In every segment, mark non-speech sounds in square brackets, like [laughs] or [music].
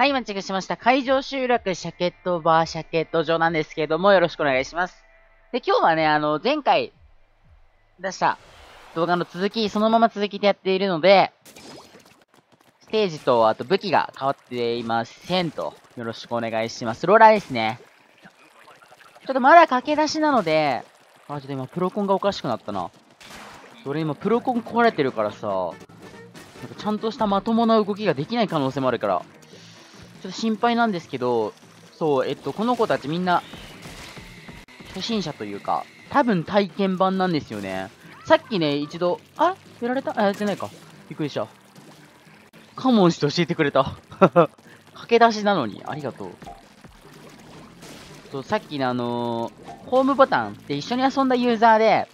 はい、今チェックしました。海上集落シャケットバーシャケット場なんですけども、よろしくお願いします。で、今日はね、あの、前回出した動画の続き、そのまま続きでやっているので、ステージと、あと武器が変わっていませんと。よろしくお願いします。ローラーですね。ちょっとまだ駆け出しなので、あ、ちょっと今プロコンがおかしくなったな。俺今プロコン壊れてるからさ、なんかちゃんとしたまともな動きができない可能性もあるから、ちょっと心配なんですけど、そう、えっと、この子たちみんな、初心者というか、多分体験版なんですよね。さっきね、一度、あやられた？あ、やってないか。びっくりした。カモンして教えてくれた。[laughs] 駆け出しなのに、ありがとう。そう、さっきのあのー、ホームボタンで一緒に遊んだユーザーで、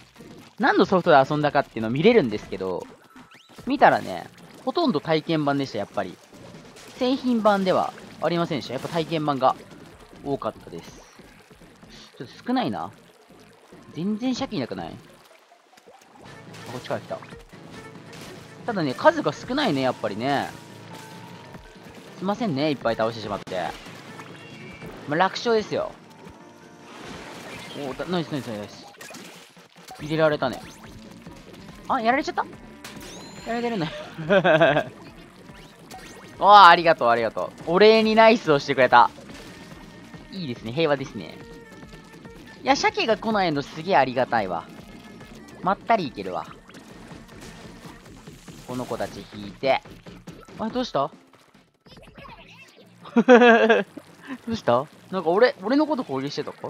何のソフトで遊んだかっていうのを見れるんですけど、見たらね、ほとんど体験版でした、やっぱり。製品版ではありませんでした。やっぱ体験版が多かったです。ちょっと少ないな。全然借金なくない？あこっちから来た。ただね、数が少ないね、やっぱりね。すいませんね、いっぱい倒してしまって。まあ、楽勝ですよ。おー、ナイスナイスナイス。入れられたね。あ、やられちゃった？やられてるね。[laughs] わあ、ありがとう、ありがとう。お礼にナイスをしてくれた。いいですね、平和ですね。いや、鮭が来ないのすげえありがたいわ。まったりいけるわ。この子たち引いて。あ、どうした？[laughs] どうした？なんか俺、俺のこと攻撃してたか？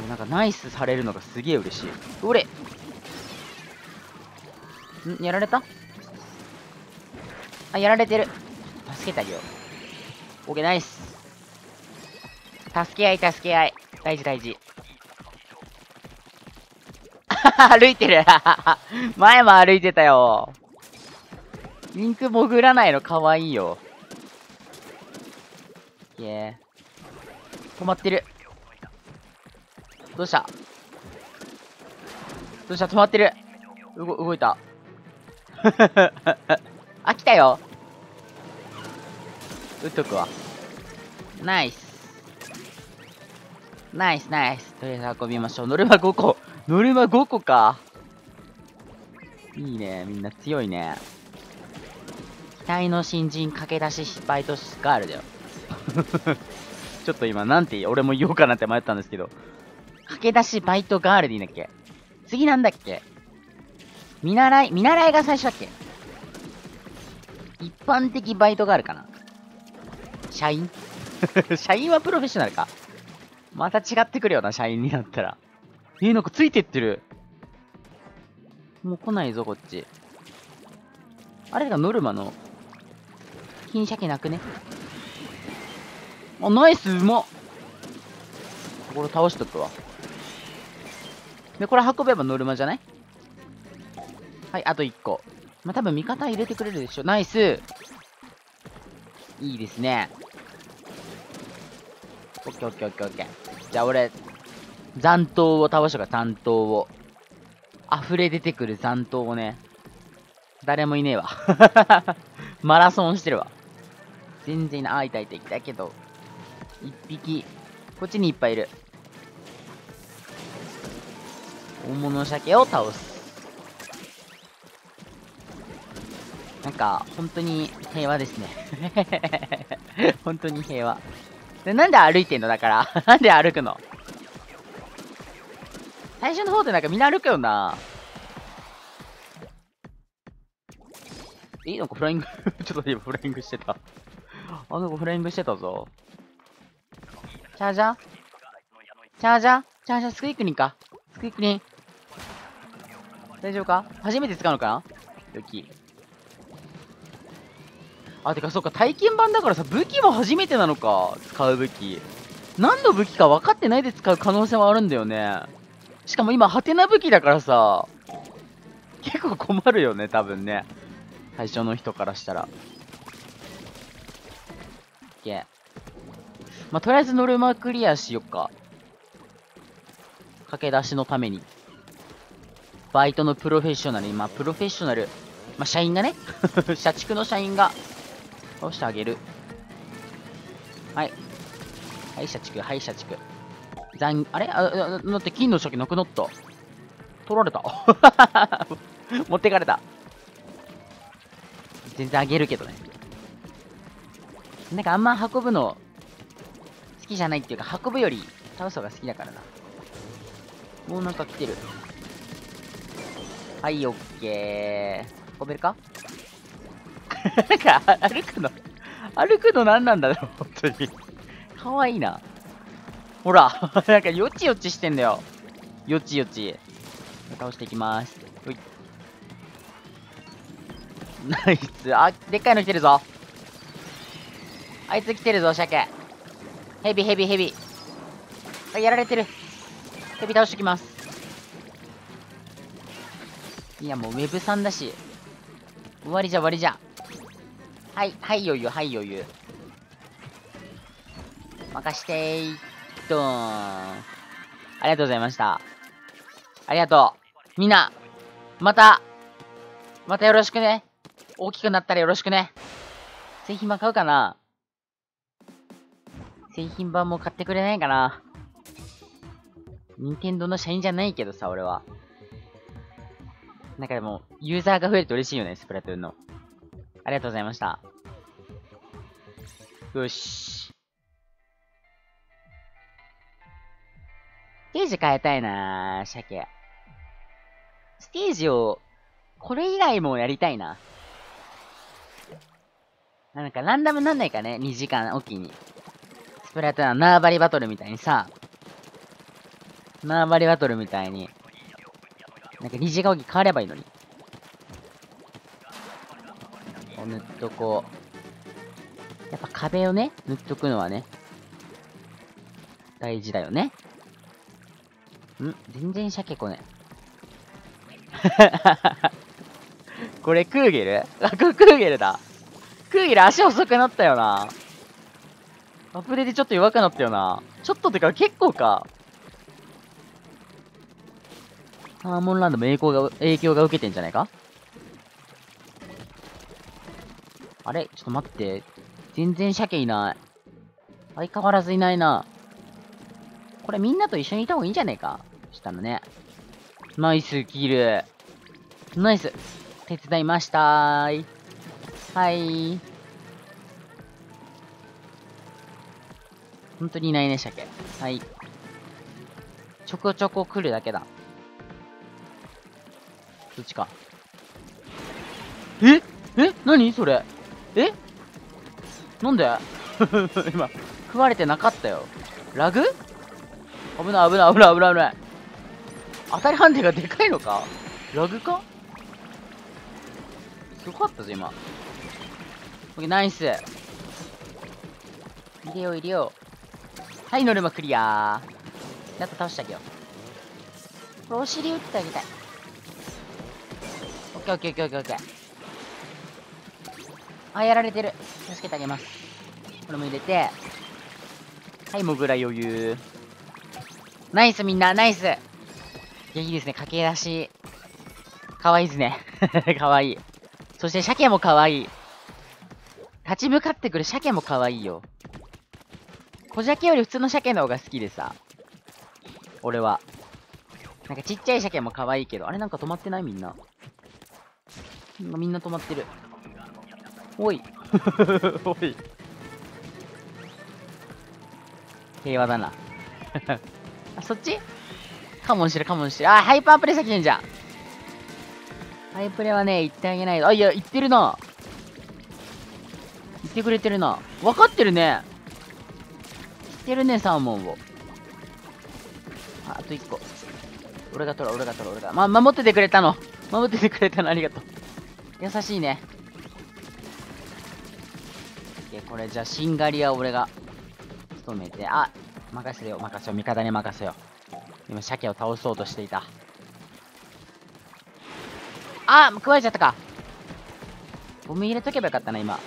でもなんかナイスされるのがすげえ嬉しい。俺ん？やられた？あ、やられてる。助けてあげよう。オッケー、ナイス。助け合い、助け合い。大事、大事。[laughs] 歩いてる [laughs] 前も歩いてたよ。リンク潜らないのかわいいよ。いえ。止まってる。どうした？どうした？止まってる。うご、動いた。[laughs] あ、来たよ。撃っとくわ。ナイス。ナイス、ナイス。とりあえず運びましょう。ノルマ5個。ノルマ5個か。いいね。みんな強いね。期待の新人駆け出し失敗とガールだよ。[laughs] ちょっと今、なんて俺も言おうかなって迷ったんですけど。駆け出しバイトガールでいいんだっけ？次なんだっけ？見習い、見習いが最初だっけ？一般的バイトがあるかな？社員？[laughs] 社員はプロフェッショナルか。また違ってくるよな、社員になったら。えー、なんかついてってる。もう来ないぞ、こっち。あれがノルマの、金鮭なくねあ、ナイス、うまっこれ倒しとくわ。で、これ運べばノルマじゃない？はい、あと1個。まあ、多分味方入れてくれるでしょ。ナイスいいですね。オッケーオッケーオッケーオッケー。じゃあ俺、残党を倒したか残党を。溢れ出てくる残党をね。誰もいねえわ。[laughs] マラソンしてるわ。全然いない。あ、いたいたいたけど。一匹。こっちにいっぱいいる。大物鮭を倒す。なんか、本当に平和ですね。[laughs] 本当に平和。で、なんで歩いてんのだから。[laughs] なんで歩くの？最初の方ってなんかみんな歩くよな。え、なんかフライング？[laughs] ちょっと今フライングしてた。あの子フライングしてたぞ。チャージャー？チャージャー？チャージャースクイックリンか。スクイックリン。大丈夫か？初めて使うのかな？ドキ。あ、てか、そっか、体験版だからさ、武器も初めてなのか。使う武器。何の武器か分かってないで使う可能性はあるんだよね。しかも今、ハテナ武器だからさ、結構困るよね、多分ね。最初の人からしたら。いけ。まあ、とりあえずノルマクリアしよっか。駆け出しのために。バイトのプロフェッショナル、今、プロフェッショナル。まあ、社員がね、[laughs] 社畜の社員が、倒してあげる。はい。はい、社畜、はい、社畜。残、あれ？あ、だって金の鮭なくなった。取られた。[laughs] 持ってかれた。全然あげるけどね。なんかあんま運ぶの好きじゃないっていうか、運ぶより倒す方が好きだからな。もうなんか来てる。はい、オッケー。運べるか？[laughs] なんか、歩くの、歩くの何なんだろう、本当に。かわいいな。ほら、なんかよちよちしてんだよ。よちよち。倒していきます。ほい。ナイス。あ、でっかいの来てるぞ。あいつ来てるぞ、鮭。ヘビヘビヘビ。あ、やられてる。ヘビ倒してきます。いや、もうウェブさんだし。終わりじゃ終わりじゃ。はい、はい余裕、はい余裕。任してー。ドーン。ありがとうございました。ありがとう。みんな、また、またよろしくね。大きくなったらよろしくね。製品版買うかな製品版も買ってくれないかな任天堂の社員じゃないけどさ、俺は。なんかでも、ユーザーが増えると嬉しいよね、スプラトゥーンの。ありがとうございました。よし。ステージ変えたいな鮭。ステージを、これ以外もやりたいな。なんかランダムなんないかね ?2 時間おきに。スプラトゥーンは縄張りバトルみたいにさ、縄張りバトルみたいに、なんか虹が起き変わればいいのに。こう塗っとこう。やっぱ壁をね、塗っとくのはね、大事だよね。ん？全然鮭来ね。[laughs] これクーゲル？あ、これクーゲルだ。クーゲル足遅くなったよな。アップデでちょっと弱くなったよな。ちょっとってか結構か。サーモンランドも影響が、影響が受けてんじゃないか？あれ？ちょっと待って。全然鮭いない。相変わらずいないな。これみんなと一緒にいた方がいいんじゃねえか？したのね。ナイスキル。ナイス。手伝いましたーい。はい。本当にいないね、鮭。はい。ちょこちょこ来るだけだ。どっちか。え？え？何？それ？え？なんで？[laughs] 今、食われてなかったよ。ラグ？危ない危ない危ない危ない危ない。当たり判定がでかいのか？ラグか？すごかったぞ、今。オッケー、ナイス。入れよう入れよう。はい、ノルマクリアー。やっと倒してあげよう。お尻打ってあげたい。オッケーオッケーオッケーオッケー。あ、やられてる。助けてあげます。これも入れて。はい、モグラ余裕。ナイスみんな、ナイスいや、いいですね。駆け出し。かわいいですね。[laughs] かわいい。そして、鮭もかわいい。立ち向かってくる鮭もかわいいよ。小鮭より普通の鮭の方が好きでさ。俺は。なんかちっちゃい鮭も可愛いけど、あれなんか止まってないみんな。みんな止まってる。おい。[laughs] おい。平和だな。[laughs] あ、そっち？カモンしてる、カモンしてる。あ、ハイパープレ先にじゃん。ハイプレはね、言ってあげない。あ、いや、言ってるな。言ってくれてるな。分かってるね。けるね、サーモンを。あ、あと1個。俺が取る、俺が取る、俺が。ま、守っててくれたの。守っててくれたの、ありがとう。優しいね。いや、これじゃあ、しんがりは俺が、務めて、あ、任せよ、任せよ、味方に任せよ。今、鮭を倒そうとしていた。あ食われちゃったか。ゴミ入れとけばよかったな、今。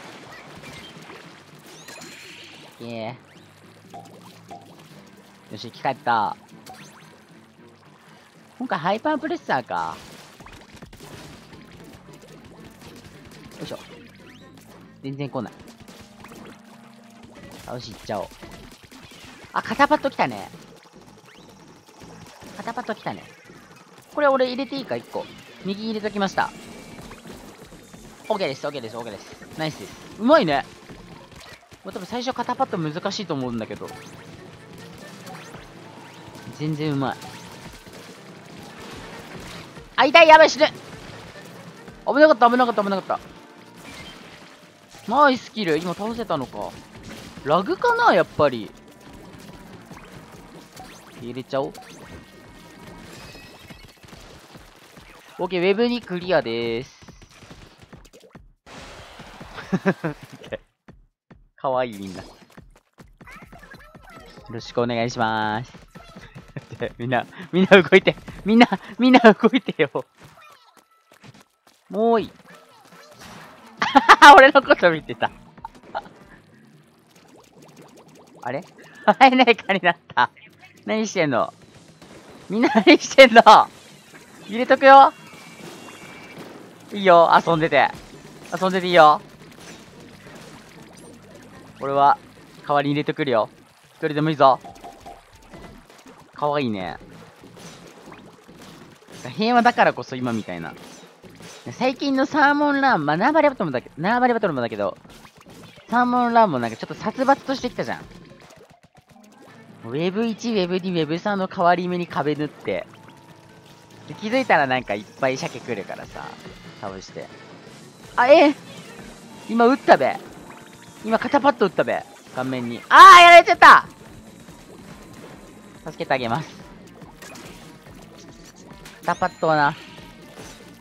いえ。よし、生き返った。今回ハイパープレッサーか。いしょ。全然来ない。よし、行っちゃおう。あ、肩パッド来たね。肩パッド来たね。これ俺入れていいか、1個。右入れときました。OK です、OK です、OK です。ナイスです。うまいね。多分最初肩パッド難しいと思うんだけど。全然うまい。あ、痛いやばい死ぬ危なかった危なかった危なかった。ナイスキル今倒せたのか。ラグかなやっぱり。入れちゃおう。OK、ウェブにクリアでーす。[laughs] かわいいみんな。よろしくお願いしまーす。[laughs] みんな、みんな動いて。みんな、みんな動いてよ。もういい。[laughs] 俺のこと見てた。あれ？会えないかになった。何してんの？みんな何してんの？入れとくよいいよ、遊んでて。遊んでていいよ。俺は、代わりに入れてくるよ。一人でもいいぞ。かわいいね。平和だからこそ今みたいな。最近のサーモンラン、まあ、縄張りバトルもだけど、縄張りバトルもだけど、サーモンランもなんかちょっと殺伐としてきたじゃん。ウェブ1、ウェブ2、ウェブ3の変わり目に壁塗って、で気づいたらなんかいっぱい鮭来るからさ、倒して。あ、えー、今撃ったべ。今肩パッド撃ったべ。顔面に。あーやられちゃった助けてあげます。肩パッドはな、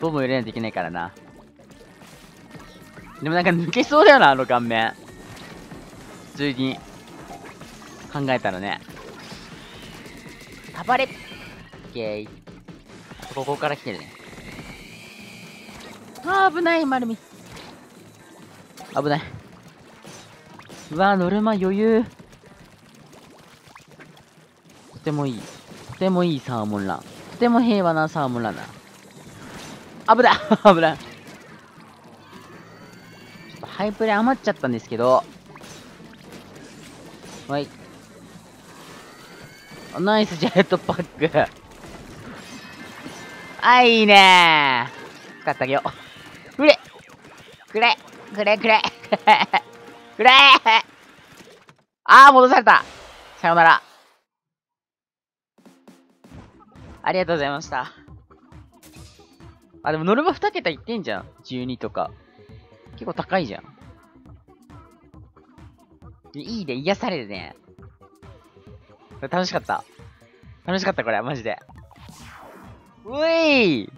ボム入れないといけないからな。でもなんか抜けそうだよな、あの顔面。普通に。考えたらね。暴れオッケー。ここから来てるね。あー、危ない、丸み。危ない。うわノルマ余裕。とてもいい。とてもいいサーモンラン。とても平和なサーモンランだ。危ない危ない。[laughs] ハイプレ余っちゃったんですけど。はい。ナイスジェットパック。あ、いいねー。使ってあげよう。くれくれくれくれ [laughs] くれあー、戻されたさよなら。ありがとうございました。あ、でもノルマ2桁いってんじゃん。12とか。結構高いじゃん。いいね、癒されるね。楽しかった。楽しかった、これ、マジで。うい